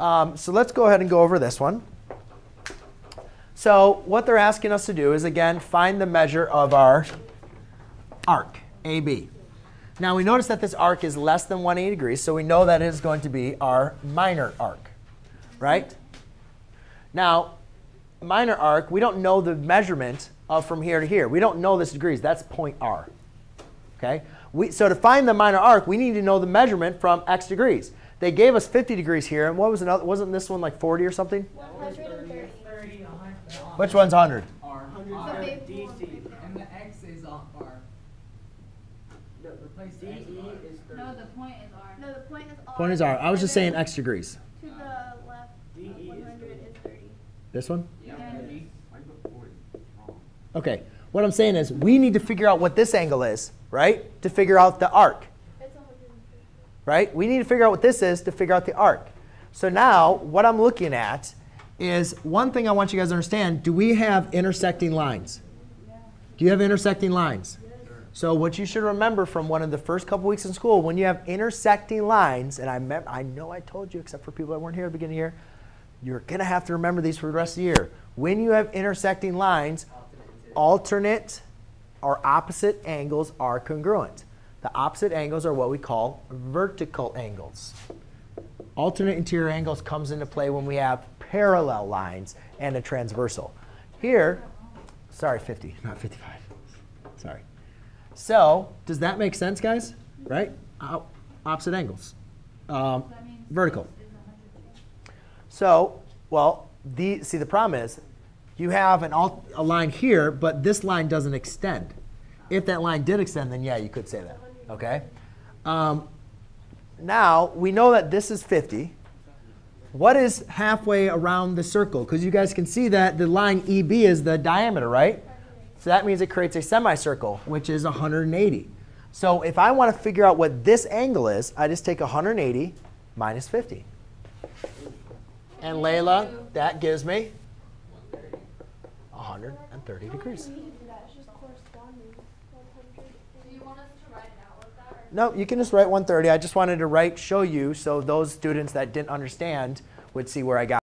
Um, so let's go ahead and go over this one. So what they're asking us to do is, again, find the measure of our arc, AB. Now we notice that this arc is less than 180 degrees, so we know that it is going to be our minor arc, right? Now, minor arc, we don't know the measurement of from here to here. We don't know this degrees. That's point R. Okay? We, so to find the minor arc, we need to know the measurement from x degrees. They gave us 50 degrees here, and what was another? Wasn't this one like 40 or something? 130. Which one's 100? R. The R. DC. And the X is on R. No, replace the X with R. No, the point is R. No, the point is R. Point is R. I was just saying x degrees. To the left, DE is 100 is 30. This one? Yeah. Okay. What I'm saying is we need to figure out what this angle is, right? To figure out the arc. Right? We need to figure out what this is to figure out the arc. So now what I'm looking at is one thing I want you guys to understand. Do we have intersecting lines? Do you have intersecting lines? So what you should remember from one of the first couple weeks in school, when you have intersecting lines, and I, mem- I know I told you, except for people that weren't here at the beginning of the year, you're going to have to remember these for the rest of the year. When you have intersecting lines, alternate or opposite angles are congruent. The opposite angles are what we call vertical angles. Alternate interior angles comes into play when we have parallel lines and a transversal. Here, sorry, 50, not 55. Sorry. So, does that make sense, guys? Right? O- opposite angles. Um, vertical. this is 100. So, well, the, see, the problem is you have an alt, a line here, but this line doesn't extend. If that line did extend, then yeah, you could say that. Okay? Um, now, we know that this is 50. What is halfway around the circle? Because you guys can see that the line EB is the diameter, right? So that means it creates a semicircle, which is 180. So if I want to figure out what this angle is, I just take 180 minus 50. And Layla, that gives me 130 degrees. We need to do that. It's just corresponding. 100. Do you want us to write it out like that? Or? No, you can just write 130. I just wanted to write, show you, so those students that didn't understand would see where I got.